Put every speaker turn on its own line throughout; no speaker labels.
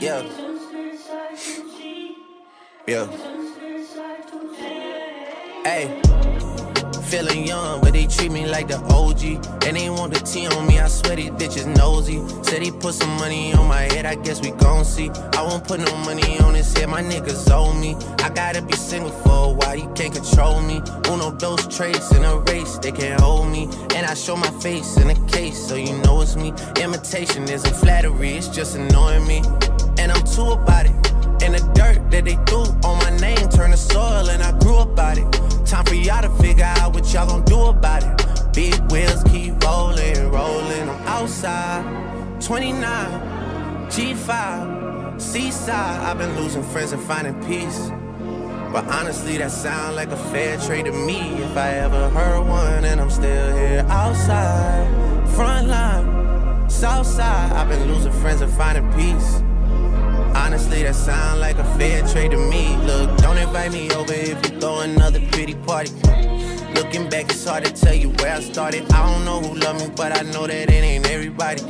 Yeah. Yeah. Hey. Feeling young, but they treat me like the OG. And they want the T on me, I swear these bitches nosy. Said he put some money on my head, I guess we gon' see. I won't put no money on his head, my niggas owe me. I gotta be single for a while, you can't control me. Uno, those traits in a race, they can't hold me. And I show my face in a case, so you know it's me. Imitation isn't flattery, it's just annoying me. And I'm too about it. And the dirt that they threw on my name turned to soil, and I grew about it. Time for y'all to figure out what y'all gon' do about it. Big wheels keep rolling, rolling. I'm outside, 29, G5, Seaside. I've been losing friends and finding peace. But honestly, that sound like a fair trade to me. If I ever heard one, and I'm still here outside, front line, south side. I've been losing friends and finding peace. Honestly, that sound like a fair trade to me. Look, don't invite me over if you throw another pretty party. Looking back, it's hard to tell you where I started. I don't know who love me, but I know that it ain't everybody.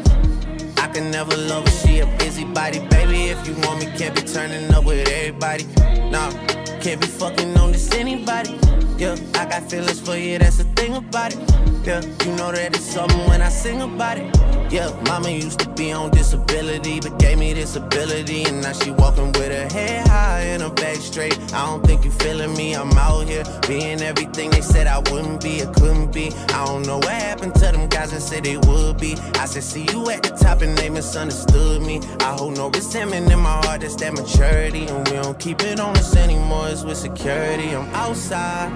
I can never love her, she a busybody. Baby, if you want me, can't be turning up with everybody. Nah, can't be fucking on this anybody. Yeah, I got feelings for you, that's the thing about it. You know that it's something when I sing about it. Yeah, mama used to be on disability, but gave me this ability. And now she walking with her head high and her back straight. I don't think you feeling me, I'm out here being everything they said I wouldn't be, or couldn't be. I don't know what happened to them guys that said they would be. I said, see you at the top and they misunderstood me. I hold no resentment in my heart, that's that maturity. And we don't keep it on us anymore, it's with security. I'm outside,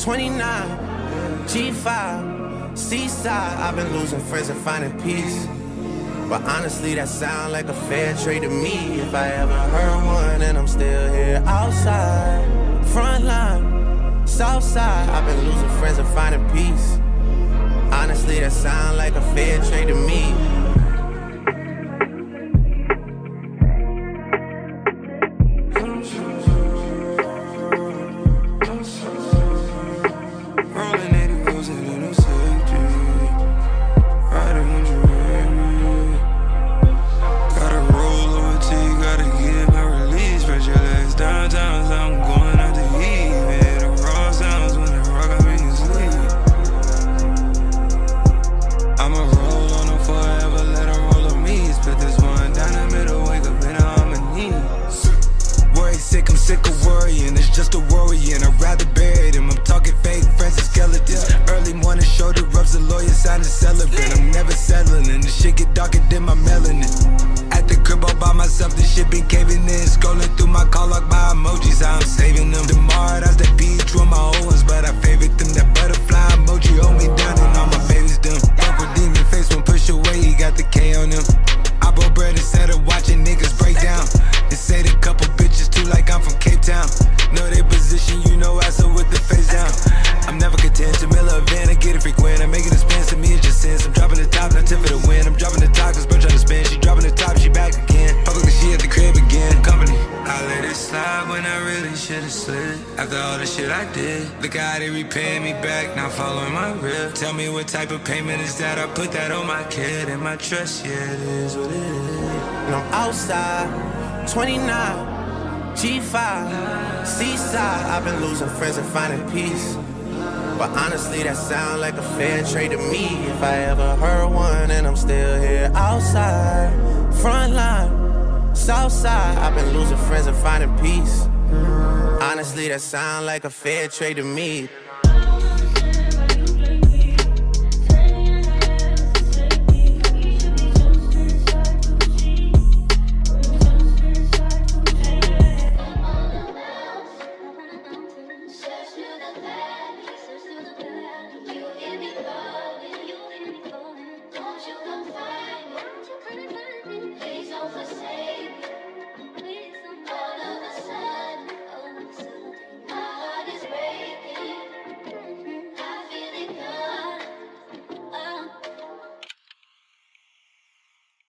29, G5, Seaside. I've been losing friends and finding peace. But honestly, that sound like a fair trade to me. If I ever heard one, and I'm still here outside, front line, south side. I've been losing friends and finding peace. Honestly, that sound like a fair trade to me.
Just a worrying. I'd rather bury them. I'm talking fake friends and skeletons. Early morning shoulder rubs, the lawyer sign a celebrant. I'm never settling, and the shit get darker than my melanin. At the crib all by myself, the shit been caving in. Scrolling through my call log by emojis, I'm saving them. Tomorrow, get it frequent. I make it expense to me, it's just sense. I'm dropping the top, not tip for the win. I'm dropping the top, cause bro trying to spin. She dropping the top, she back again. Publicly, she at the crib again. Company.
I let it slide when I really should've slid. After all the shit I did, look how they repaying me back, now following my rip. Tell me what type of payment is that? I put that on my kid and my trust, yeah, it is what it is.
And I'm outside, 29, G5, Seaside. I've been losing friends and finding peace. But honestly, that sound like a fair trade to me. If I ever heard one, and I'm still here outside, front line, south side. I've been losing friends and finding peace. Honestly, that sound like a fair trade to me.